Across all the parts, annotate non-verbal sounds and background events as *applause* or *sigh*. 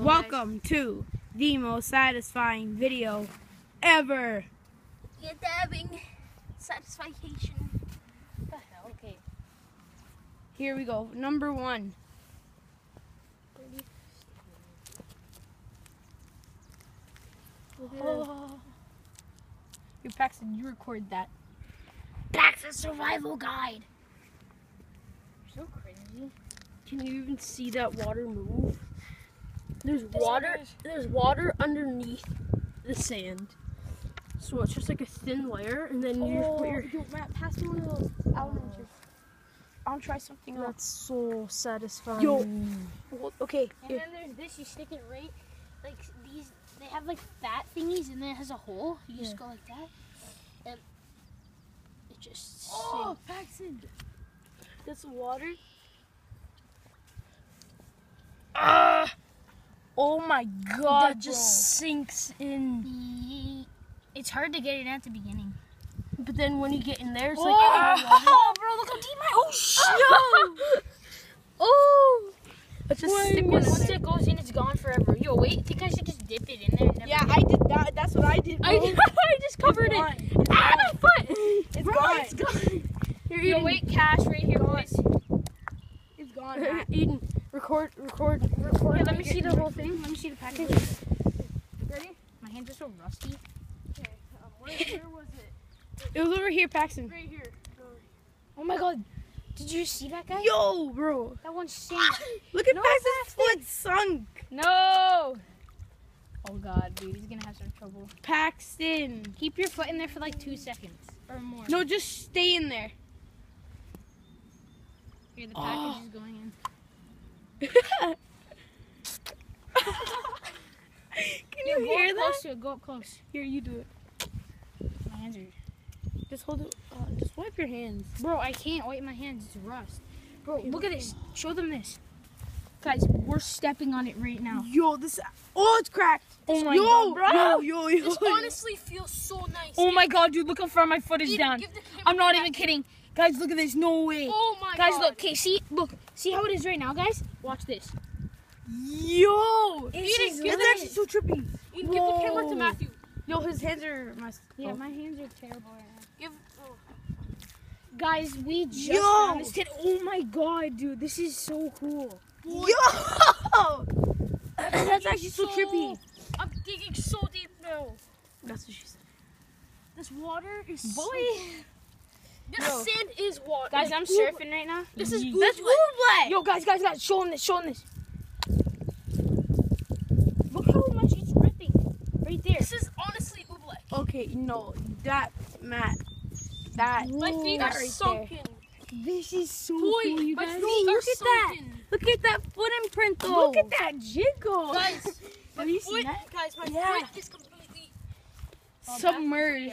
Welcome to the most satisfying video ever. Get dabbing. Satisfaction. What the hell? Okay. Here we go. Number one. Oh. Your Paxton, you record that. Paxton survival guide. You're so crazy. Can you even see that water move? There's water. There's water underneath the sand. So it's just like a thin layer, and then you just put your. yo, Matt, pass me one of those elements. I'll try something else. That's so satisfying. Yo. Okay. And then there's this. You stick it right, like these. They have like fat thingies, and then it has a hole. You just go like that, and it just. Oh, sinks. Paxton. That's water. Ah! Oh my god, That just sinks in. It's hard to get it at the beginning. But then when you get in there, it's Oh, like. ah, oh, *laughs* bro, look how deep my. Oh, shit! *laughs* oh! Let's just stick one Once it goes in, it's gone forever. Yo, wait. Think I should just dip it in there. never- Yeah, I did that. That's what I did. I. *laughs* I just covered gone. it. Ah, my foot! It's Bro, gone. It's gone. You're Yo, eating. wait. Cash right here, boys. It's gone. Eden, record, record, record. Here, let me see the whole thing. Let me see the package. Ready? My hands are so rusty. Okay. Um, where, where was it? It was over here, Paxton. Right here. Oh my god. Did you see that guy? Yo, bro. That one *gasps* sank. Look at No, Paxton's foot sunk. No. Oh god, dude, he's gonna have some trouble. Paxton. Keep your foot in there for like two seconds or more. No, just stay in there. Here, the Oh. package is going in. *laughs* Can Yo, you hear up that? close. Go up close. Here, you do it. My hands are. Just hold it. Uh, just wipe your hands. Bro, I can't wipe my hands. It's rust. Bro, look at this. Show them this. Guys, we're stepping on it right now. Yo, this. Oh, it's cracked. Oh my yo, god, bro. Yo, yo, yo. This honestly feels so nice. Oh my god, dude, look how far my foot is down. I'm not even kidding. Guys, look at this. No way. Oh my Guys, god. look. Okay, see? look. See how it is right now, guys? Watch this. Yo. It's, is lit. actually so trippy. Eden, give the camera to Matthew. Yo, his hands are messed. Yeah, Oh. my hands are terrible right now. Give. Guys, we just Yo. found this kid. Oh my god, dude, this is so cool. Yo. That's actually so trippy. I'm digging so deep now. That's what she said. This water is Boy. This Yo. sand is water. Guys, I'm surfing right now. This is That's oobleck. Yo, guys, guys, guys, show him this, show him this. Look how much it's ripping. Right there. This is honestly oobleck. Okay, no, that Matt, that. My feet are right sunken. This is so Boy, cool, you guys. feet Yo, are look at that. Look at that foot imprint, though. Look at that jiggle. Guys, *laughs* Have you seen foot, that? guys, my Yeah. foot is completely Submerged.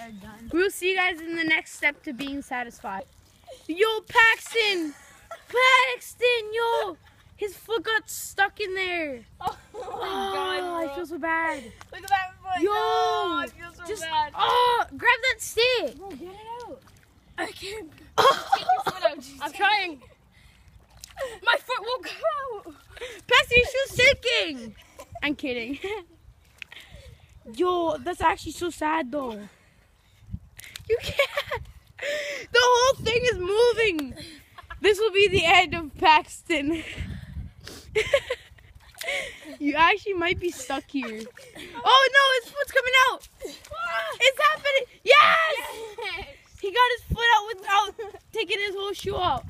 We'll see you guys in the next step to being satisfied. Yo, Paxton! *laughs* Paxton, yo! His foot got stuck in there. *laughs* Oh my Oh, God, I feel so bad. Look at that foot. Yo, No, I feel so Just, bad. oh, grab that stick. Bro, get it out. I can't. *laughs* Take your foot out. I'm trying. My foot won't go. Paxton, your shoe's shaking. I'm kidding. Yo, that's actually so sad though. You can't. The whole thing is moving. This will be the end of Paxton. you actually might be stuck here. Oh no, his foot's coming out. It's happening. Yes! He got his foot out without taking his whole shoe out.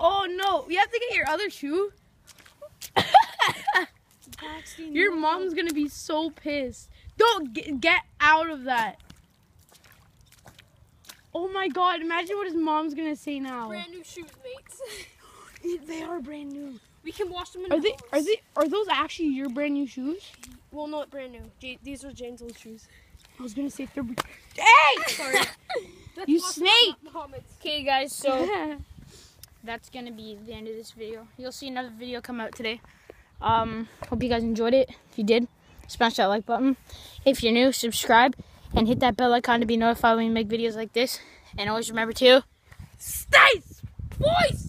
Oh no, you have to get your other shoe. Paxton, Your mom's gonna be so pissed. Don't get, get out of that. Oh my god, imagine what his mom's gonna say now. Brand new shoes, mates. *laughs* They are brand new. We can wash them in Are the they hose. are they are those actually your brand new shoes? Well, not brand new. J- these are Jane's old shoes. I was gonna say if they're Hey! *laughs* Sorry. *laughs* Let's You snake! Okay, guys, so that's gonna be the end of this video. You'll see another video come out today. Um, hope you guys enjoyed it. If you did, smash that like button. If you're new, subscribe and hit that bell icon to be notified when we make videos like this. And always remember to Stace! Boys!